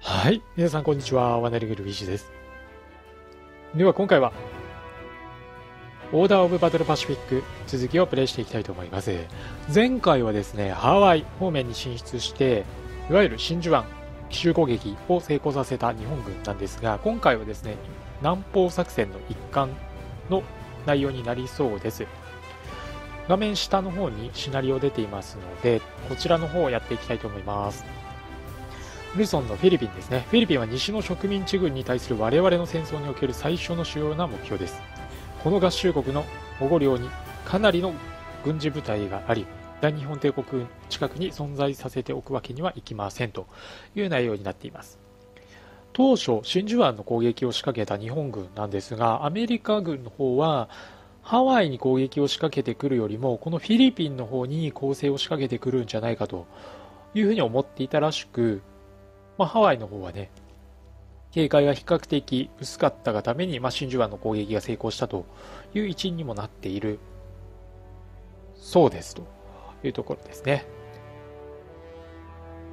はい。皆さん、こんにちは。ワナリグルビシです。では、今回は、オーダーオブバトルパシフィック続きをプレイしていきたいと思います。前回はですね、ハワイ方面に進出して、いわゆる真珠湾奇襲攻撃を成功させた日本軍なんですが、今回はですね、南方作戦の一環の内容になりそうです。画面下の方にシナリオ出ていますので、こちらの方をやっていきたいと思います。ルソンのフィリピンですね。フィリピンは西の植民地軍に対する我々の戦争における最初の主要な目標です。この合衆国の保護領にかなりの軍事部隊があり、大日本帝国近くに存在させておくわけにはいきませんという内容になっています。当初、真珠湾の攻撃を仕掛けた日本軍なんですが、アメリカ軍の方は、ハワイに攻撃を仕掛けてくるよりも、このフィリピンの方に攻勢を仕掛けてくるんじゃないかというふうに思っていたらしく、まあ、ハワイの方はね、警戒が比較的薄かったがために、まあ、真珠湾の攻撃が成功したという一因にもなっているそうですというところですね。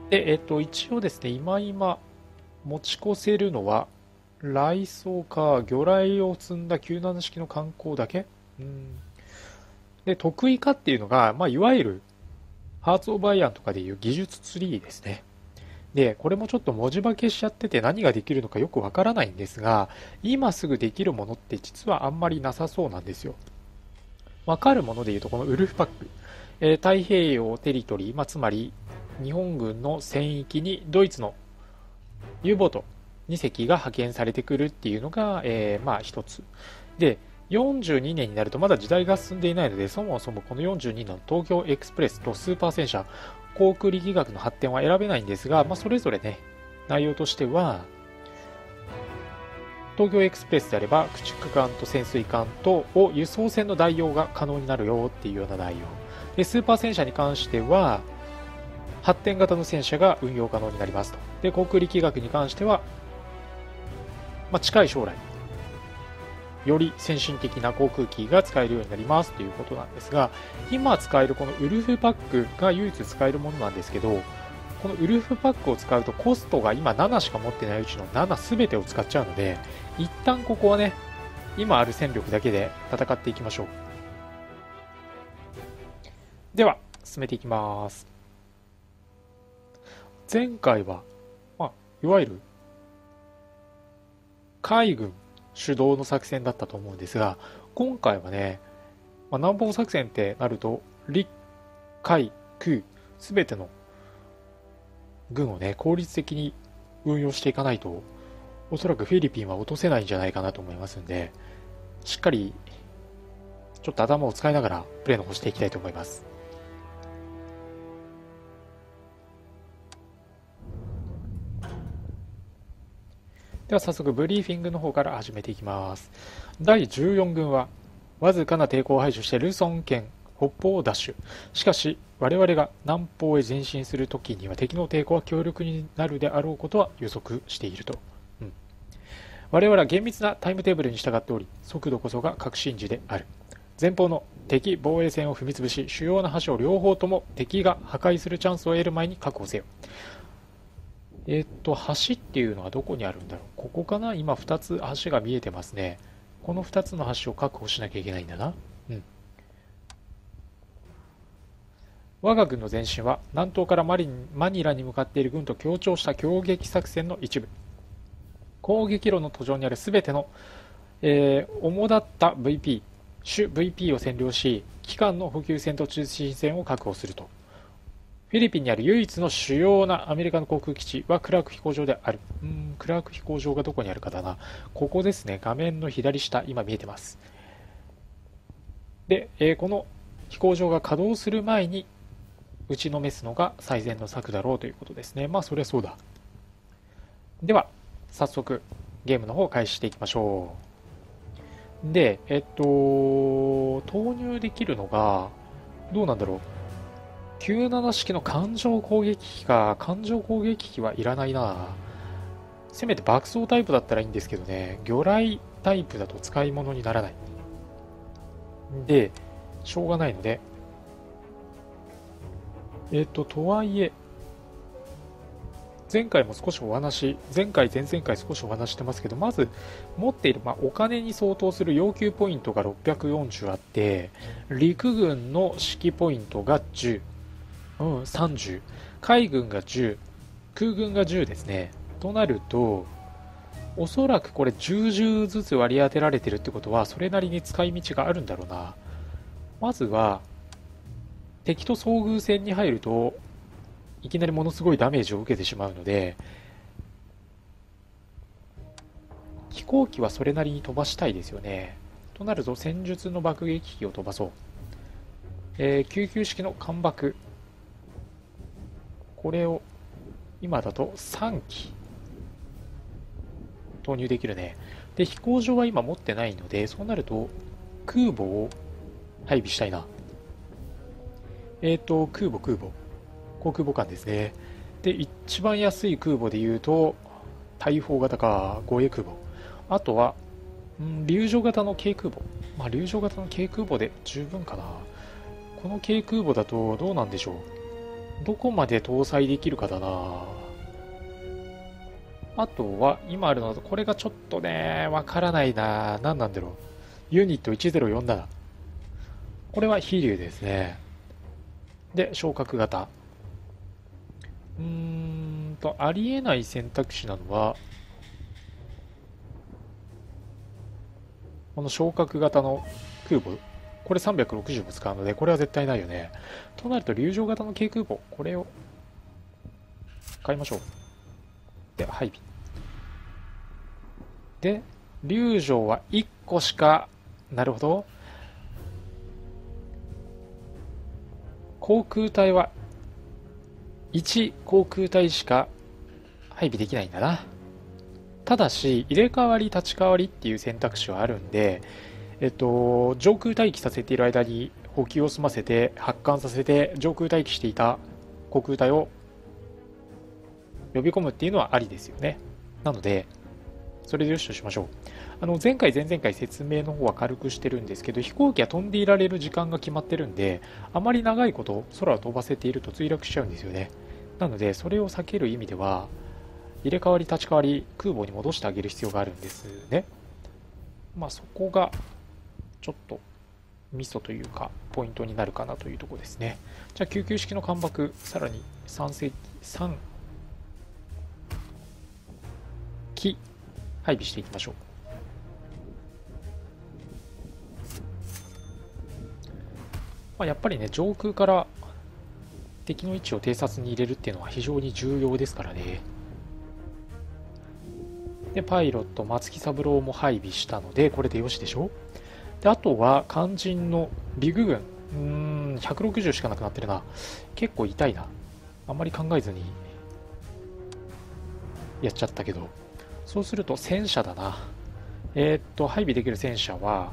で、えっと、一応ですね、今今持ち越せるのは、雷装か魚雷を積んだ97式の観光だけうんで、得意かっていうのが、まあ、いわゆる、ハーツ・オブ・アイアンとかでいう技術ツリーですね。で、これもちょっと文字化けしちゃってて何ができるのかよくわからないんですが、今すぐできるものって実はあんまりなさそうなんですよ。わかるもので言うと、このウルフパック、えー、太平洋テリトリー、まあ、つまり日本軍の戦域にドイツの U ボート2隻が派遣されてくるっていうのが、えー、まあ一つ。で、42年になるとまだ時代が進んでいないので、そもそもこの42年の東京エクスプレスとスーパー戦車、航空力学の発展は選べないんですが、まあ、それぞれね、内容としては、東京エクスプレスであれば、駆逐艦と潜水艦とを輸送船の代用が可能になるよっていうような内容。で、スーパー戦車に関しては、発展型の戦車が運用可能になりますと。で、航空力学に関しては、まあ、近い将来、より先進的な航空機が使えるようになりますということなんですが、今使えるこのウルフパックが唯一使えるものなんですけど、このウルフパックを使うとコストが今7しか持ってないうちの7全てを使っちゃうので、一旦ここはね、今ある戦力だけで戦っていきましょう。では、進めていきます。前回は、まあ、いわゆる海軍主導の作戦だったと思うんですが、今回はね、まあ、南方作戦ってなると、陸、海、空、すべての軍をね、効率的に運用していかないと、おそらくフィリピンは落とせないんじゃないかなと思いますんで、しっかり、ちょっと頭を使いながらプレーの方していきたいと思います。では早速ブリーフィングの方から始めていきます。第14軍は、わずかな抵抗を排除してルソン県北方を奪取。しかし、我々が南方へ前進するときには敵の抵抗は強力になるであろうことは予測していると。うん、我々は厳密なタイムテーブルに従っており、速度こそが革新時である。前方の敵防衛線を踏み潰し、主要な橋を両方とも敵が破壊するチャンスを得る前に確保せよ。えっと、橋っていうのはどこにあるんだろう？ここかな？今2つ橋が見えてますね。この2つの橋を確保しなきゃいけないんだな。うん。我が軍の前進は南東からマリマニラに向かっている軍と協調した攻撃作戦の一部。攻撃路の途上にある全ての、えー、主だった VP、主 VP を占領し、機関の補給線と通信線を確保すると。フィリピンにある唯一の主要なアメリカの航空基地はクラーク飛行場である。うん、クラーク飛行場がどこにあるかだな。ここですね。画面の左下、今見えてます。で、えー、この飛行場が稼働する前に打ちのめすのが最善の策だろうということですね。まあ、そりゃそうだ。では、早速、ゲームの方を開始していきましょう。で、えっと、投入できるのが、どうなんだろう。97式の感情攻撃機か、感情攻撃機はいらないな。せめて爆走タイプだったらいいんですけどね、魚雷タイプだと使い物にならない。で、しょうがないので、えっ、と、とはいえ、前回も少しお話、前回、前々回少しお話してますけど、まず持っている、まあ、お金に相当する要求ポイントが640あって、陸軍の指揮ポイントが10、うん、30、海軍が10、空軍が10ですね。となると、おそらくこれ10銃ずつ割り当てられてるってことは、それなりに使い道があるんだろうな。まずは、敵と遭遇戦に入ると、いきなりものすごいダメージを受けてしまうので、飛行機はそれなりに飛ばしたいですよね。となると、戦術の爆撃機を飛ばそう。えー、救急式の艦爆。これを、今だと3機投入できるね。で、飛行場は今持ってないので、そうなると空母を配備したいな。えっ、ー、と、空母、空母。航空母艦ですね。で、一番安い空母で言うと、大砲型か護衛空母。あとは、ん流浄型の軽空母。まあ、流浄型の軽空母で十分かな。この軽空母だとどうなんでしょう。どこまで搭載できるかだな。あとは、今あるのだと、これがちょっとね、わからないな。何なんだろう。ユニット1047。これは飛竜ですね。で、昇格型。うーんと、ありえない選択肢なのは、この昇格型の空母。これ360も使うので、これは絶対ないよね。となると、流浄型の軽空母。これを買いましょう。で、配備。で、流浄は1個しか、なるほど。航空隊は1航空隊しか配備できないんだな。ただし、入れ替わり立ち替わりっていう選択肢はあるんで、えっと、上空待機させている間に補給を済ませて、発艦させて、上空待機していた航空隊を呼び込むっていうのはありですよね。なので、それでよしとしましょう。あの前回、前々回説明の方は軽くしてるんですけど、飛行機は飛んでいられる時間が決まってるんで、あまり長いこと空を飛ばせていると墜落しちゃうんですよね。なので、それを避ける意味では、入れ替わり立ち替わり空母に戻してあげる必要があるんですね。まあそこがちょっとミソというかポイントになるかなというとこですね。じゃあ救急式の艦爆、さらに3隻、3機配備していきましょう。まあ、やっぱりね、上空から敵の位置を偵察に入れるっていうのは非常に重要ですからね。で、パイロット、松木三郎も配備したので、これでよしでしょで、あとは、肝心の陸軍。うーん、160しかなくなってるな。結構痛いな。あんまり考えずに、やっちゃったけど。そうすると、戦車だな。えー、っと、配備できる戦車は、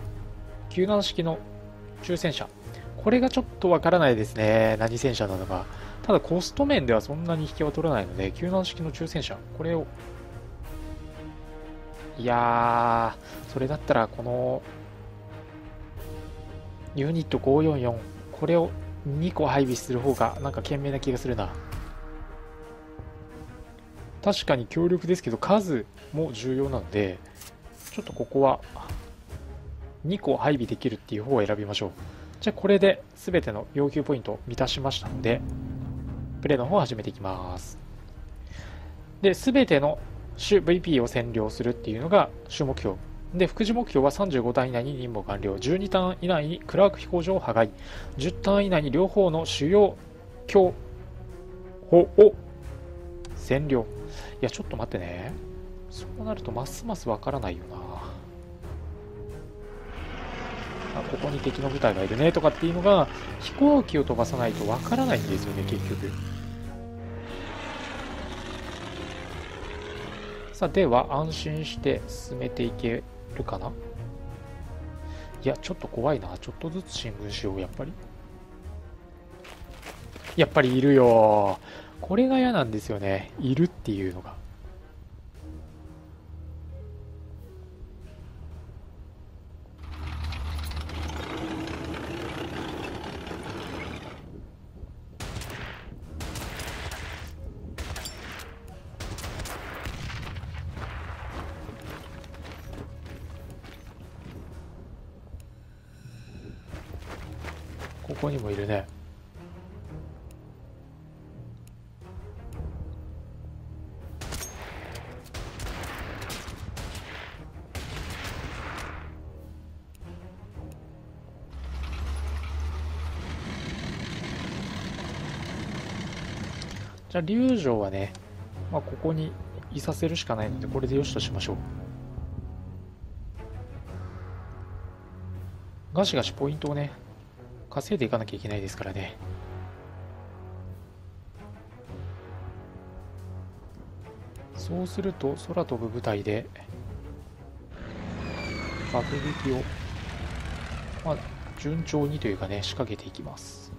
救難式の中戦車。これがちょっとわからないですね。何戦車なのか。ただコスト面ではそんなに引きは取らないので、救難式の中戦車。これを。いやー、それだったらこの、ユニット544、これを2個配備する方がなんか賢明な気がするな。確かに強力ですけど数も重要なので、ちょっとここは2個配備できるっていう方を選びましょう。じゃあこれで全ての要求ポイントを満たしましたので、プレイの方を始めていきます。で、全ての主 VP を占領するっていうのが主目標。で、副次目標は35ターン以内に任務完了。12ターン以内にクラーク飛行場を破壊。10ターン以内に両方の主要強砲を占領。いや、ちょっと待ってね。そうなるとますますわからないよな。あここに敵の部隊がいるねとかっていうのが飛行機を飛ばさないとわからないんですよね結局さあでは安心して進めていけるかな？いやちょっと怖いな。ちょっとずつ新聞しようやっぱり。やっぱりいるよこれが嫌なんですよね。いるっていうのが。龍城はね、まあ、ここにいさせるしかないのでこれでよしとしましょう。ガシガシポイントをね稼いでいかなきゃいけないですからね。そうすると空飛ぶ部隊で爆撃を、まあ、順調にというかね仕掛けていきます。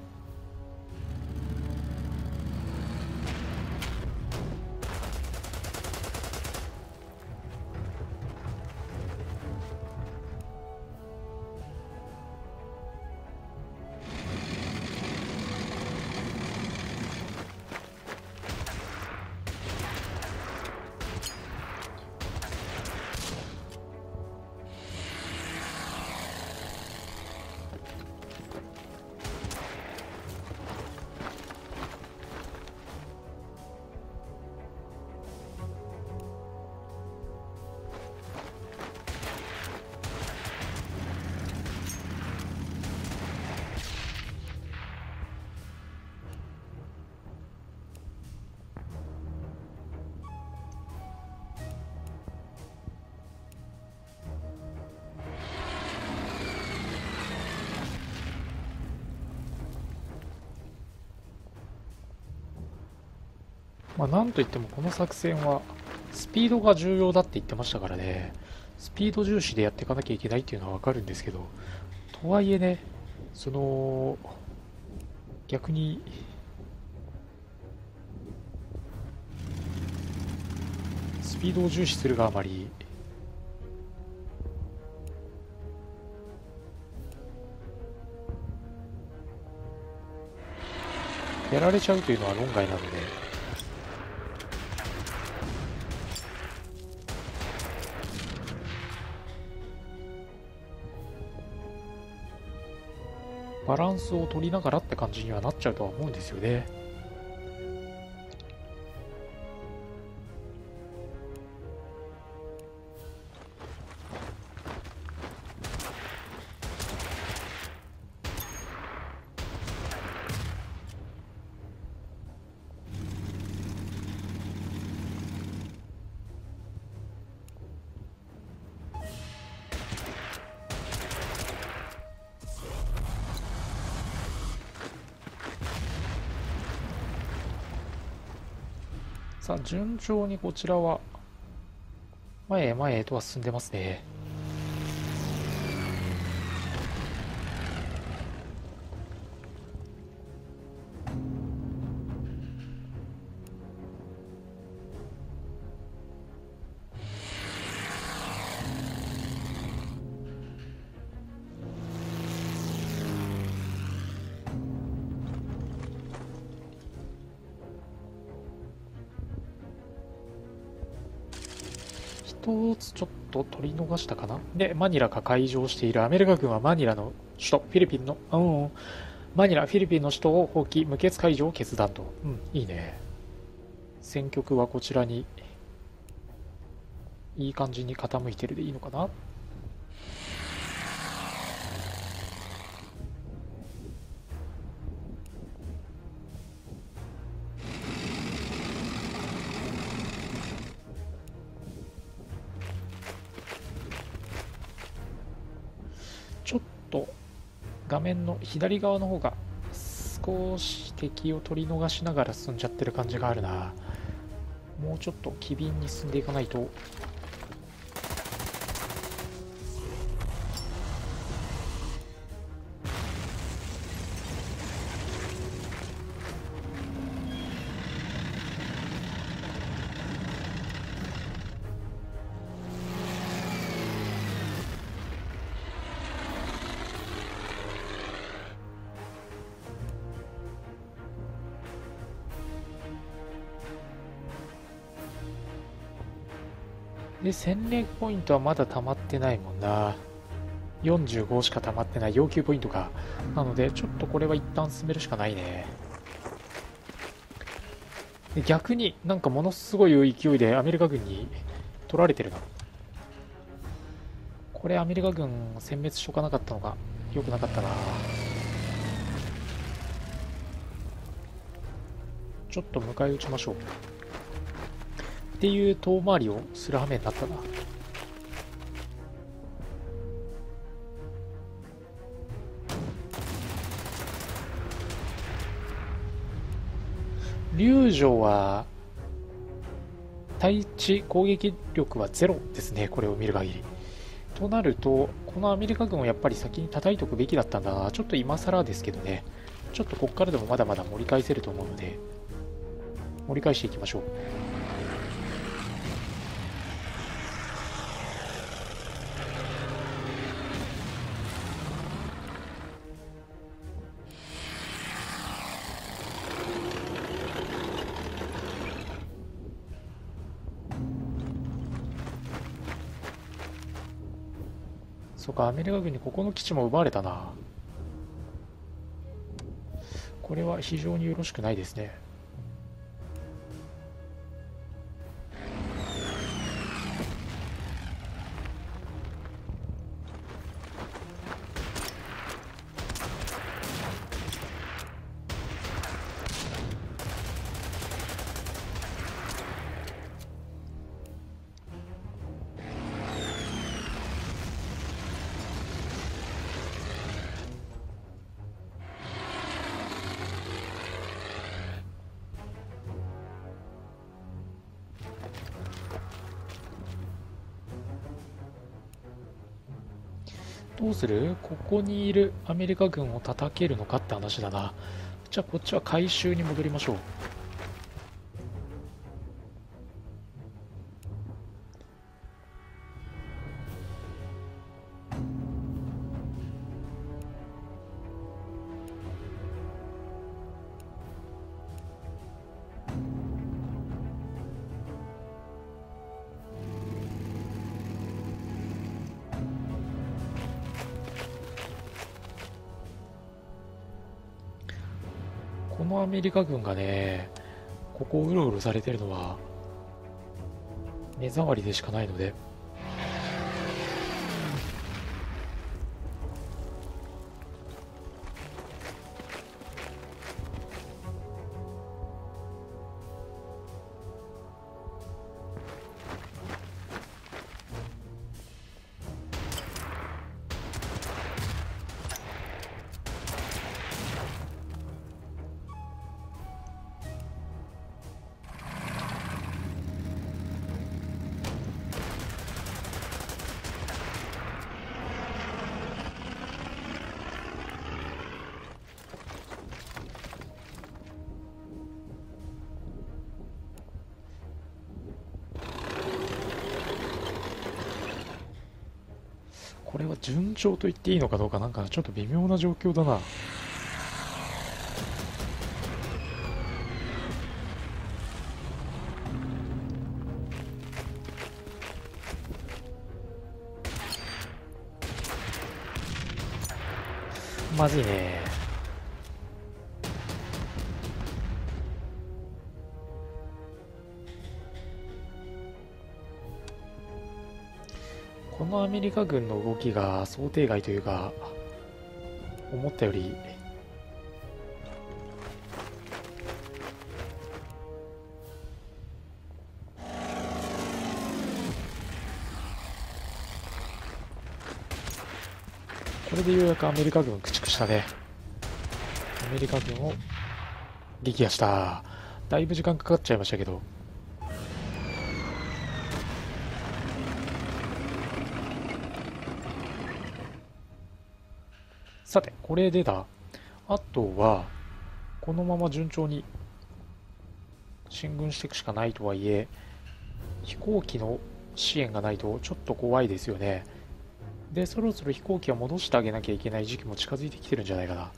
なんといってもこの作戦はスピードが重要だって言ってましたからね。スピード重視でやっていかなきゃいけないっていうのはわかるんですけどとはいえねその逆にスピードを重視するがあまりやられちゃうというのは論外なのでバランスを取りながらって感じにはなっちゃうとは思うんですよね。順調にこちらは、前へ前へとは進んでますね。と取り逃したかな？で、マニラが開場しているアメリカ軍はマニラの首都、フィリピンの、うん、マニラ、フィリピンの首都を放棄、無血解除を決断と。うん、いいね。戦局はこちらに、いい感じに傾いてるでいいのかな？面の左側の方が少し敵を取り逃しながら進んじゃってる感じがあるな。もうちょっと機敏に進んでいかないと。で、戦略ポイントはまだ溜まってないもんな。45しか溜まってない。要求ポイントか。なのでちょっとこれは一旦進めるしかないね。で逆になんかものすごい勢いでアメリカ軍に取られてるな。これアメリカ軍殲滅しとかなかったのが良くなかったな。ちょっと迎え撃ちましょう。っていう遠回りをする羽目になったな龍城は対地攻撃力はゼロですね、これを見る限り。となると、このアメリカ軍をやっぱり先に叩いておくべきだったんだな、ちょっと今更ですけどね、ちょっとここからでもまだまだ盛り返せると思うので、盛り返していきましょう。か、アメリカ軍にここの基地も奪われたな。これは非常によろしくないですね。どうする？ここにいるアメリカ軍を叩けるのかって話だな。じゃあこっちは回収に戻りましょう。アメリカ軍がね、ここをうろうろされてるのは、目障りでしかないので、調と言っていいのかどうかなんかちょっと微妙な状況だな。まずいね。のアメリカ軍の動きが想定外というか、思ったよりこれでようやくアメリカ軍駆逐したね。アメリカ軍を撃破した。だいぶ時間かかっちゃいましたけど。さて、これでだ。あとは、このまま順調に進軍していくしかないとはいえ、飛行機の支援がないとちょっと怖いですよね。で、そろそろ飛行機は戻してあげなきゃいけない時期も近づいてきてるんじゃないかな。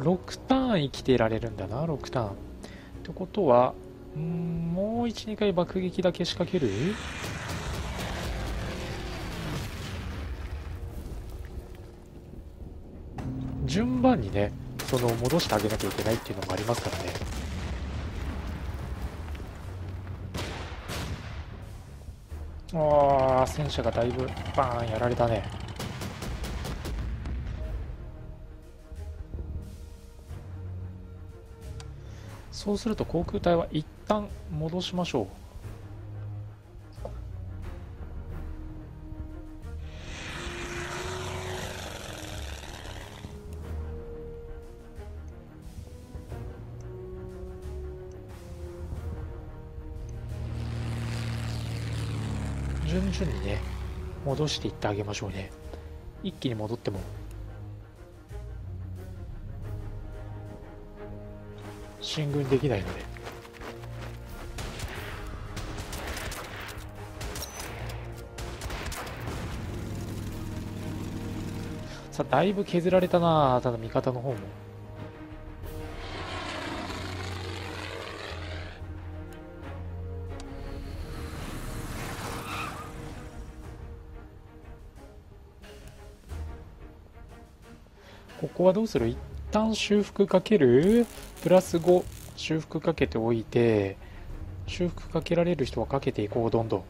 6ターン生きていられるんだな6ターン。ってことはんもう12回爆撃だけ仕掛ける？順番にねその戻してあげなきゃいけないっていうのもありますからね。ああ戦車がだいぶバーンやられたね。そうすると航空隊は一旦戻しましょう。順々にね戻していってあげましょうね。一気に戻っても進軍できないので。さあだいぶ削られたなただ味方の方も。ここはどうする？一旦修復かける？プラス5修復かけておいて修復かけられる人はかけていこうどんどん。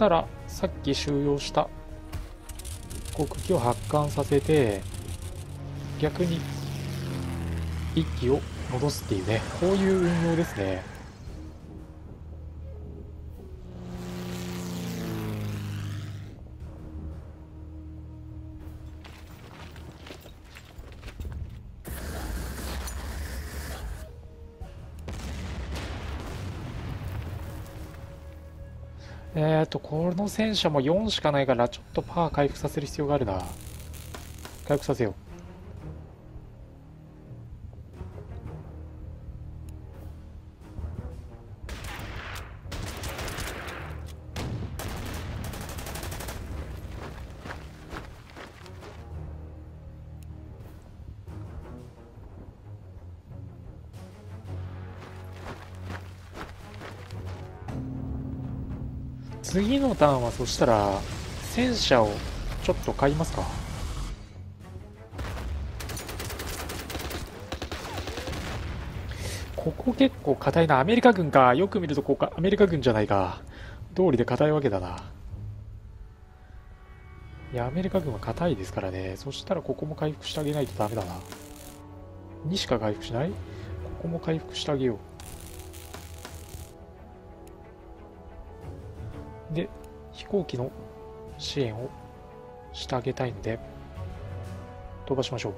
たらさっき収容した航空機を発艦させて逆に一機を戻すっていうねこういう運用ですね。戦車も4しかないから、ちょっとパー回復させる必要があるな。回復させよう。次のターンはそしたら戦車をちょっと買いますか。ここ結構硬いな。アメリカ軍か。よく見るとここアメリカ軍じゃないか。通りで硬いわけだな。いやアメリカ軍は硬いですからね。そしたらここも回復してあげないとダメだな。2しか回復しない？ここも回復してあげよう。行機の支援をしてあげたいんで、飛ばしましょう。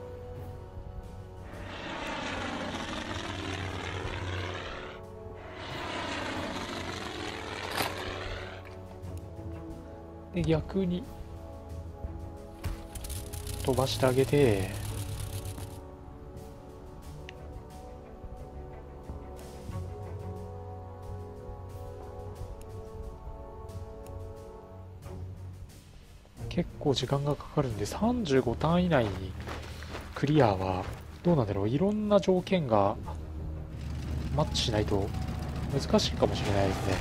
で、逆に飛ばしてあげて、構時間がかかるんで35ターン以内にクリアはどうなんだろう。いろんな条件がマッチしないと難しいかもしれないですね。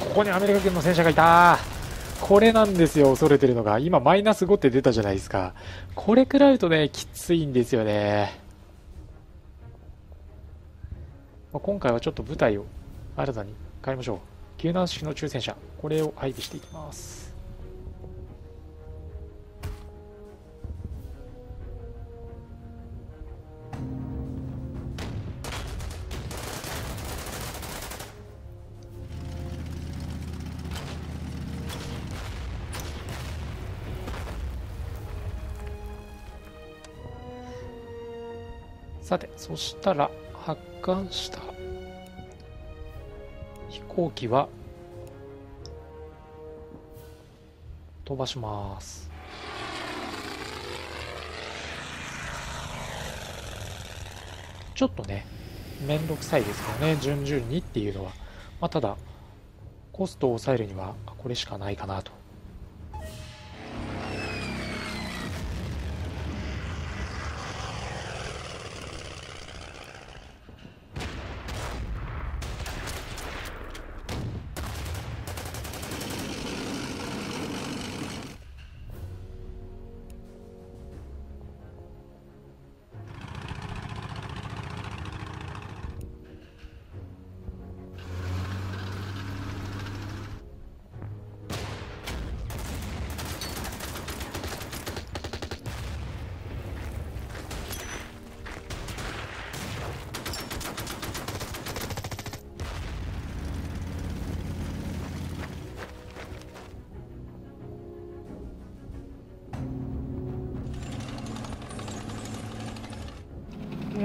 ここにアメリカ軍の戦車がいた。これなんですよ、恐れてるのが。今、マイナス5って出たじゃないですか。これ食らうとね、きついんですよね。まあ、今回はちょっと舞台を新たに変えましょう。救難式の抽選車。これを配備していきます。さて、そしたら、発艦した飛行機は、飛ばします。ちょっとね、めんどくさいですよね、順々にっていうのは。まあ、ただ、コストを抑えるにはこれしかないかなと。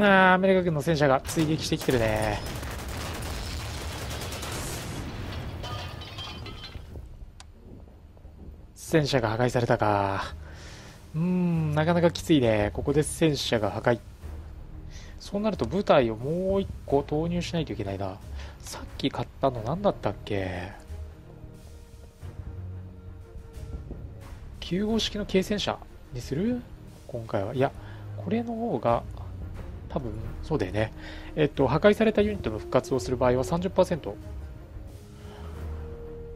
あアメリカ軍の戦車が追撃してきてるね。戦車が破壊されたか。うんなかなかきついね。ここで戦車が破壊。そうなると部隊をもう1個投入しないといけないな。さっき買ったの何だったっけ？9号式の軽戦車にする？今回は。いやこれの方が多分そうだよね。えっと、破壊されたユニットの復活をする場合は30%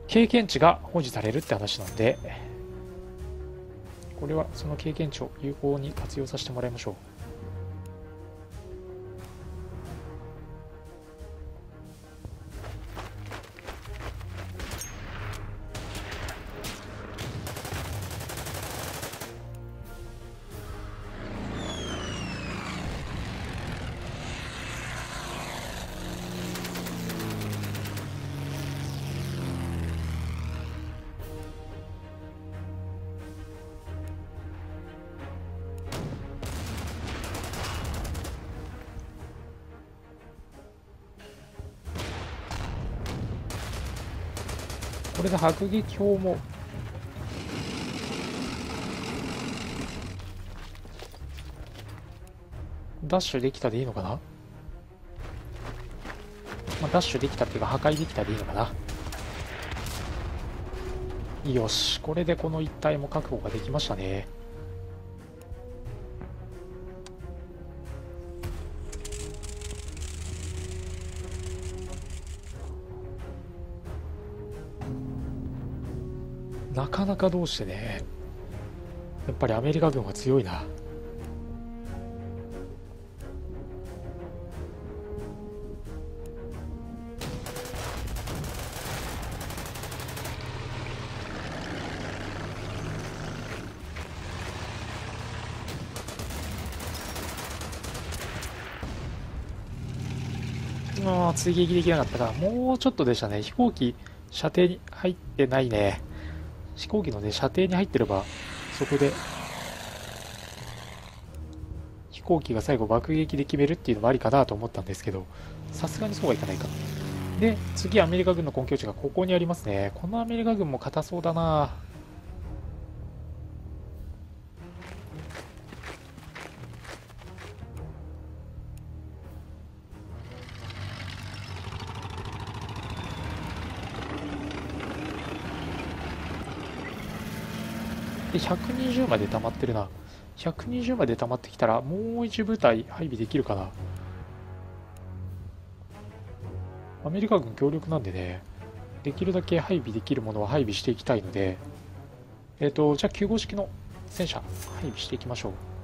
経験値が保持されるって話なんで、これはその経験値を有効に活用させてもらいましょう。れで迫撃砲も。ダッシュできたでいいのかな、まあ、ダッシュできたっていうか破壊できたでいいのかな？よしこれでこの一帯も確保ができましたね。なかどうしてね。やっぱりアメリカ軍は強いな。あ追撃できなかったか。もうちょっとでしたね。飛行機射程に入ってないね。飛行機のね、射程に入ってれば、そこで、飛行機が最後爆撃で決めるっていうのもありかなと思ったんですけど、さすがにそうはいかないか。で、次アメリカ軍の根拠地がここにありますね。このアメリカ軍も硬そうだなで、120まで溜まってるな。120まで溜まってきたら、もう1部隊配備できるかな。アメリカ軍強力なんでね、できるだけ配備できるものは配備していきたいので、えっ、ー、と、じゃあ9号式の戦車配備していきましょう。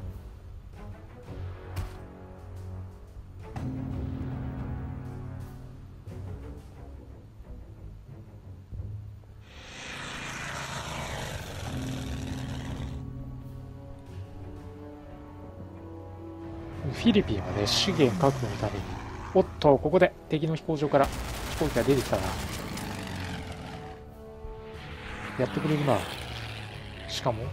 ィリピンはね、資源確保のために、おっと、ここで敵の飛行場から飛行機が出てきたな。やってくれるな。しかも、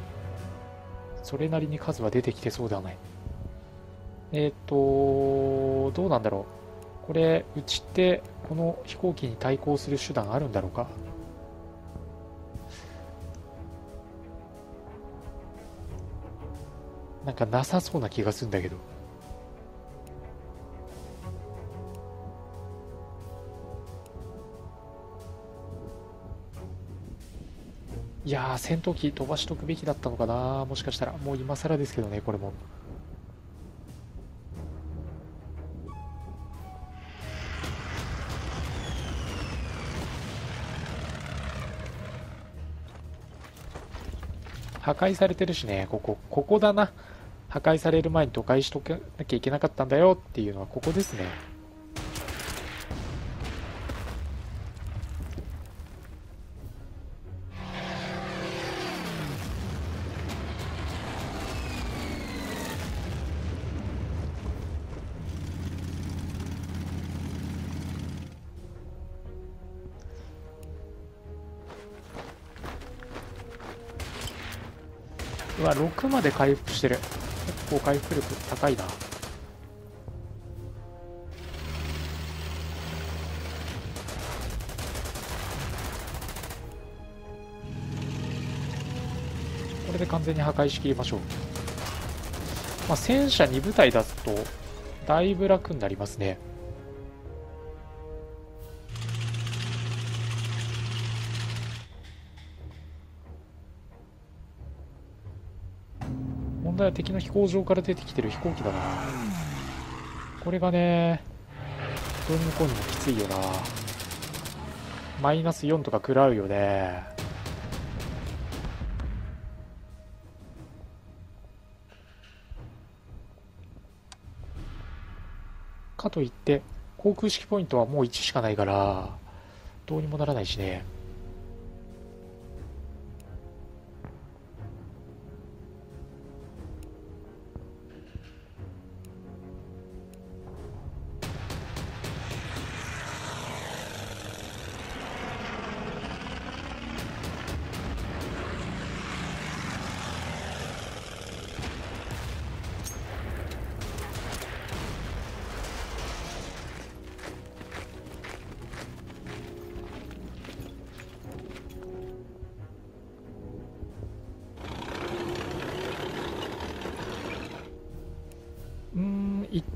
それなりに数は出てきてそうではない。えっ、と、どうなんだろう。これ、うちって、この飛行機に対抗する手段あるんだろうか。なんかなさそうな気がするんだけど。いやー、戦闘機飛ばしとくべきだったのかなもしかしたら。もう今更ですけどね、これも。破壊されてるしね、ここ、ここだな。破壊される前に都会しとかなきゃいけなかったんだよっていうのはここですね。わ6まで回復してる。結構回復力高いな。これで完全に破壊しきりましょう。まあ戦車2部隊出すとだいぶ楽になりますね。敵の飛行場から出てきてる飛行機だな。これがねどうにもこうにもきついよな。マイナス4とか食らうよね。かといって航空式ポイントはもう1しかないからどうにもならないしね。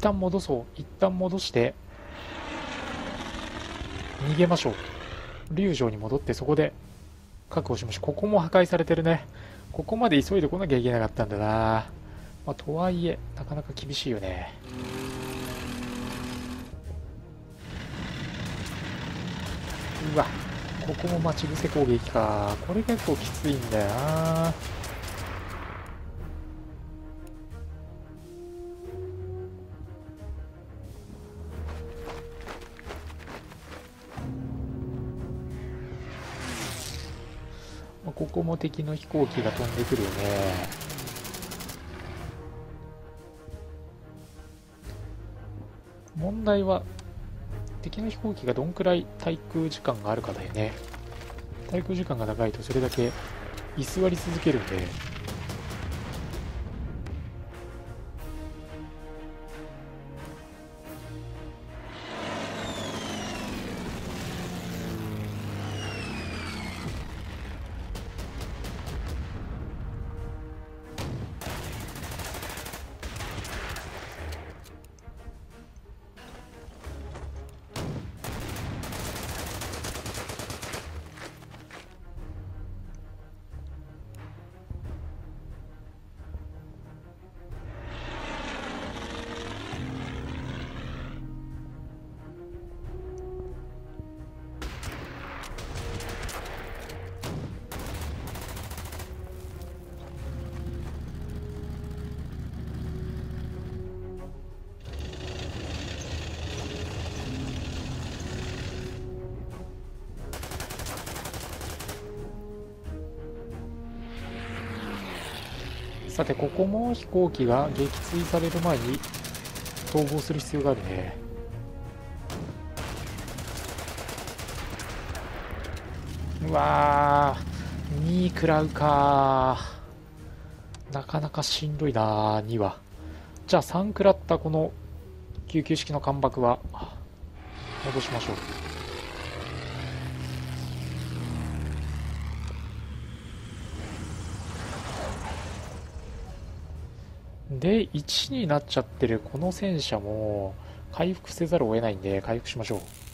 旦戻そう。一旦戻して逃げましょう。龍城に戻ってそこで確保しましょう。ここも破壊されてるね。ここまで急いでこなきゃいけなかったんだな。まあ、とはいえなかなか厳しいよね。うわここも待ち伏せ攻撃か。これ結構きついんだよな。も敵の飛行機が飛んでくるよね。問題は敵の飛行機がどんくらい滞空時間があるかだよね。滞空時間が長いとそれだけ居座り続けるんで。さてここも飛行機が撃墜される前に逃亡する必要があるね。うわー2食らうかなかなかしんどいな2は。じゃあ3食らったこの救急式の間爆は戻しましょう。で1になっちゃってるこの戦車も回復せざるを得ないんで回復しましょう。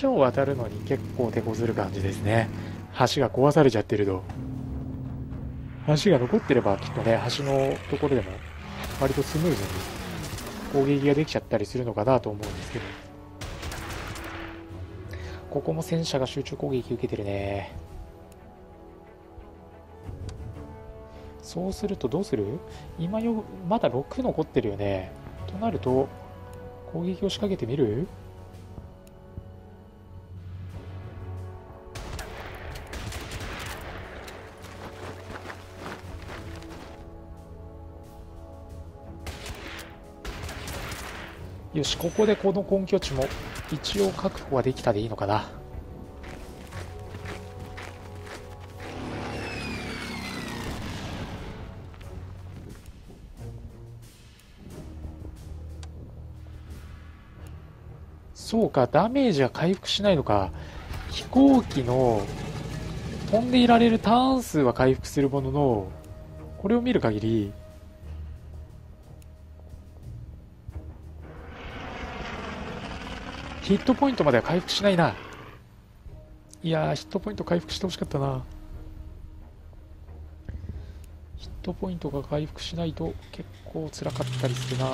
橋を渡るのに結構手こずる感じですね。橋が壊されちゃってると。橋が残ってればきっとね橋のところでも割とスムーズに攻撃ができちゃったりするのかなと思うんですけど。ここも戦車が集中攻撃受けてるね。そうするとどうする？今よまだ6残ってるよね。となると攻撃を仕掛けてみる？よし、ここでこの根拠地も一応確保はできたでいいのかな。そうか、ダメージは回復しないのか。飛行機の飛んでいられるターン数は回復するものの、これを見る限り、ヒットポイントまでは回復しないな。いや、ヒットポイント回復してほしかったな。ヒットポイントが回復しないと結構つらかったりするな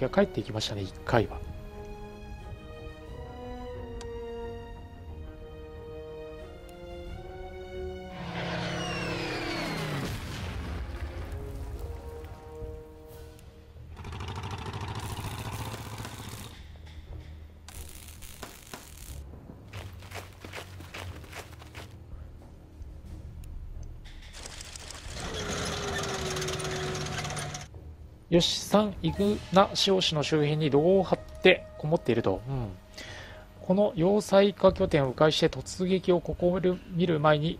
が帰っていきましたね、1回は。よし、3、イグナシオ市の周辺に炉を張ってこもっていると。うん。この要塞化拠点を迂回して突撃を試みる前に、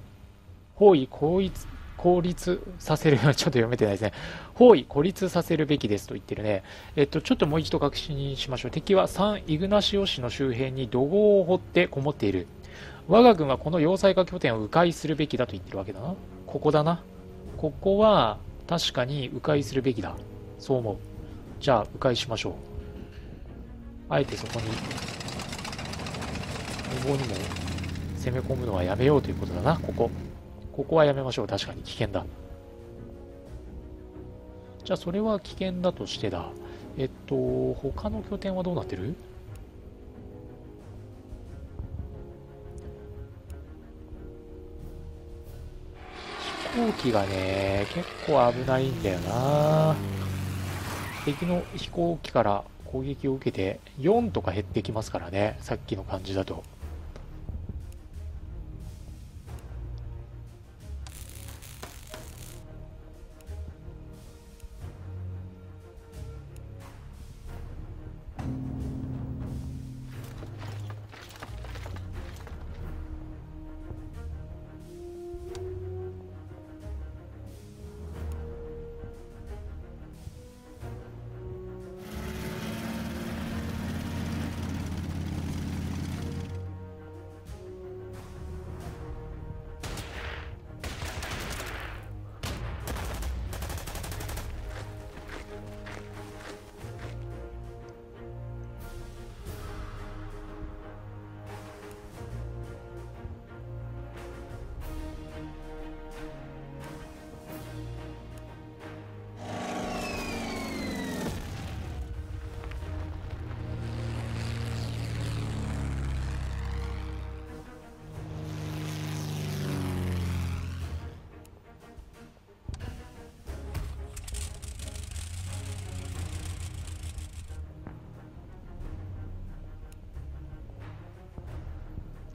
包囲効率、効率させる、ちょっと読めてないですね。包囲、孤立させるべきですと言ってるね。えっと、ちょっともう一度確認しましょう。敵は3、イグナシオ市の周辺に土豪を掘ってこもっている。我が軍はこの要塞化拠点を迂回するべきだと言ってるわけだな。ここだな。ここは確かに迂回するべきだ。そう思う。じゃあ、迂回しましょう。あえてそこに、無謀にも攻め込むのはやめようということだな、ここ。ここはやめましょう。確かに危険だ。じゃあ、それは危険だとしてだ。えっと、他の拠点はどうなってる？飛行機がね、結構危ないんだよな。敵の飛行機から攻撃を受けて4とか減ってきますからねさっきの感じだと。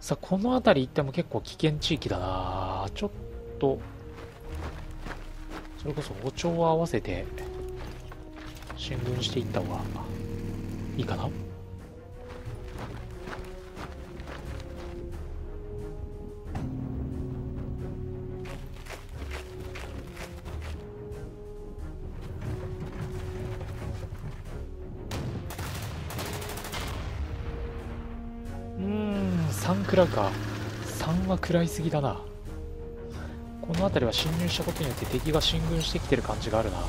さあこの辺り行っても結構危険地域だな。ちょっと。それこそ歩調を合わせて進軍していった方がいいかな。3食らうか3は食らいすぎだな。この辺りは侵入したことによって敵が進軍してきてる感じがあるな。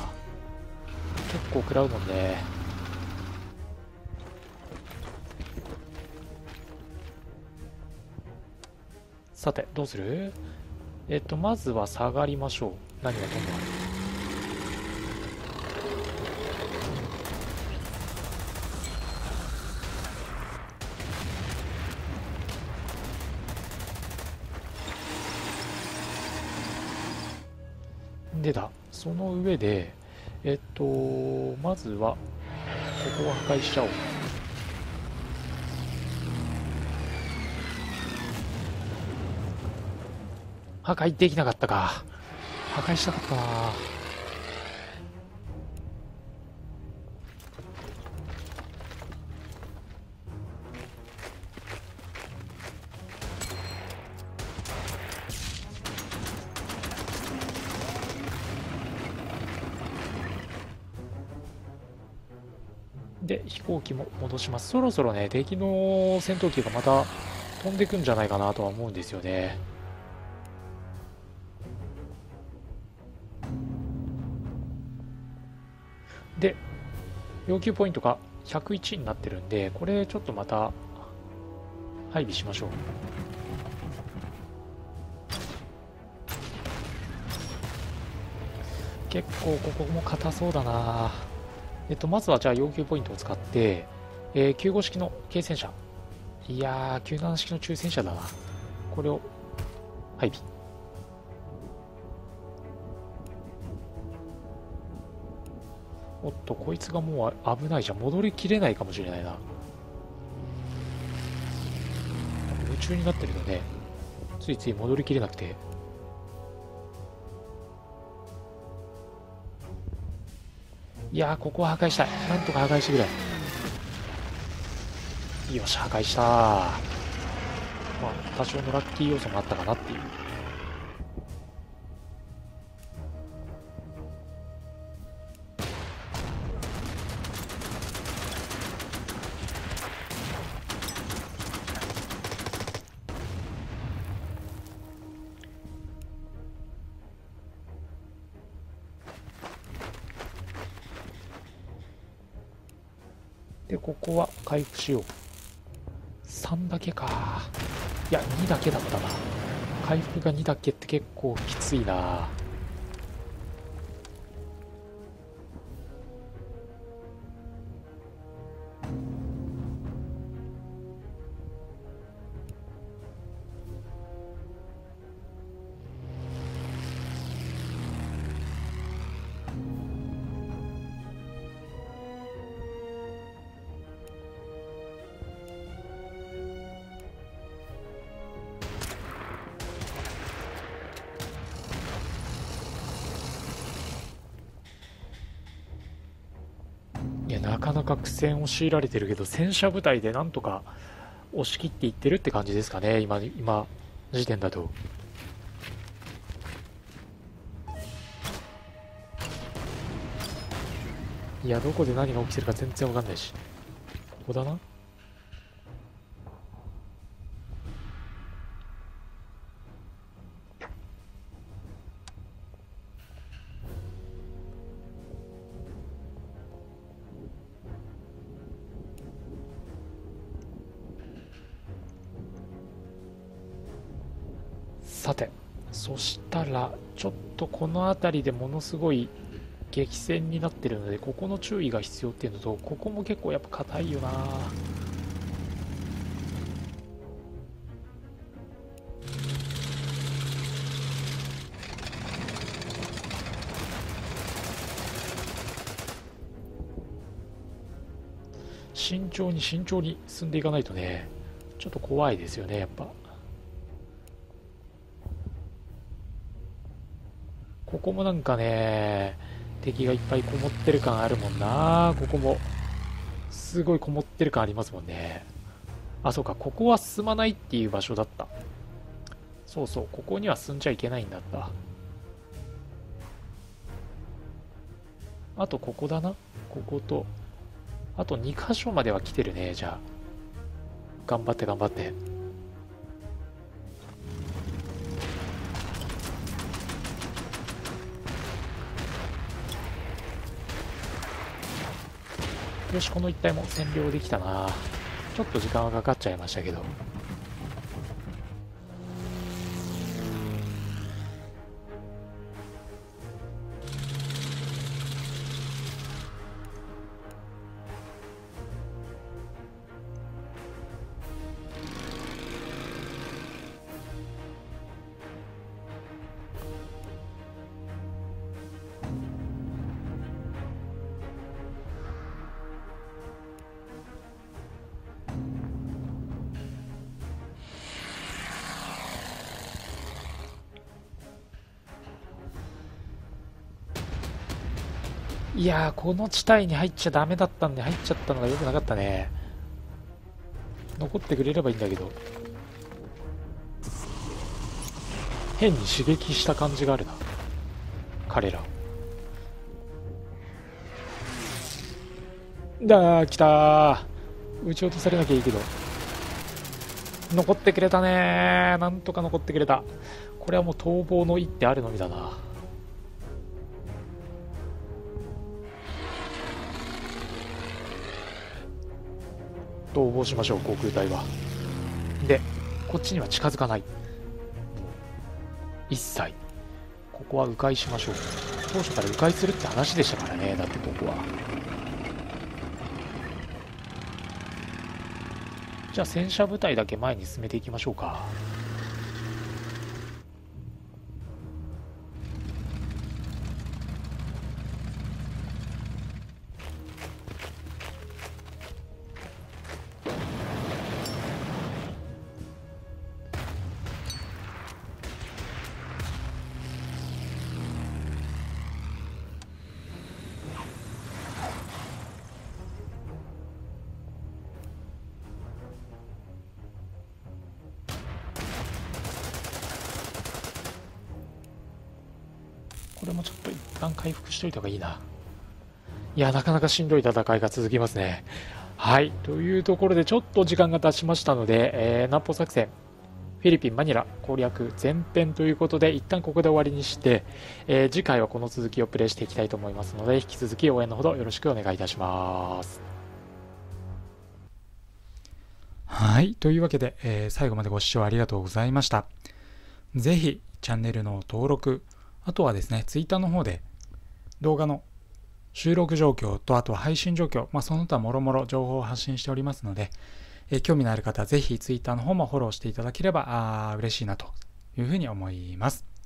結構食らうもんね。さてどうする？えっとまずは下がりましょう。何がどんどんある？でだ。その上でえっとまずはここを破壊しちゃおう。破壊できなかったか。破壊したかったな。します。そろそろね、敵の戦闘機がまた飛んでくんじゃないかなとは思うんですよね。で、要求ポイントが101になってるんで、これちょっとまた配備しましょう。結構ここも硬そうだなえっと、まずはじゃあ要求ポイントを使って、えー、95式の軽戦車。いやー、97式の中戦車だな。これを配備。おっと、こいつがもう危ないじゃん。戻りきれないかもしれないな。夢中になってるよね。ついつい戻りきれなくて。いやここは破壊したいなんとか破壊してくれよし破壊したまあ多少のラッキー要素もあったかなっていうで、ここは回復しよう。だけって結構きついな。戦を強いられてるけど戦車部隊でなんとか押し切っていってるって感じですかね。今今時点だと。いやどこで何が起きてるか全然わかんないし。ここだな。らちょっとこの辺りでものすごい激戦になってるのでここの注意が必要っていうのとここも結構やっぱ硬いよな慎重に慎重に進んでいかないとねちょっと怖いですよねやっぱ。ここもなんかね、敵がいっぱいこもってる感あるもんな。ここも。すごいこもってる感ありますもんね。あ、そうか、ここは進まないっていう場所だった。そうそう、ここには進んじゃいけないんだった。あとここだな。ここと。あと2箇所までは来てるね、じゃあ。頑張って頑張って。よし、この一帯も占領できたな。ちょっと時間はかかっちゃいましたけど。や、この地帯に入っちゃダメだったんで入っちゃったのが良くなかったね。残ってくれればいいんだけど。変に刺激した感じがあるな。彼ら。だー、来たー。撃ち落とされなきゃいいけど。残ってくれたねー。なんとか残ってくれた。これはもう逃亡の一手あるのみだな。逃亡しましょう航空隊は。でこっちには近づかない。一切。ここは迂回しましょう。当初から迂回するって話でしたからね。だってここは。じゃあ戦車部隊だけ前に進めていきましょうか。しといた方がいいな。いや、なかなかしんどい戦いが続きますね。はい。というところで、ちょっと時間が経ちましたので、えー、南方作戦、フィリピン・マニラ攻略前編ということで、一旦ここで終わりにして、えー、次回はこの続きをプレイしていきたいと思いますので、引き続き応援のほどよろしくお願いいたします。はい。というわけで、えー、最後までご視聴ありがとうございました。ぜひ、チャンネルの登録、あとはですね、ツイッターの方で動画の収録状況と、あとは配信状況、まあ、その他もろもろ情報を発信しておりますので、え興味のある方はぜひ Twitter の方もフォローしていただければあ嬉しいなというふうに思います。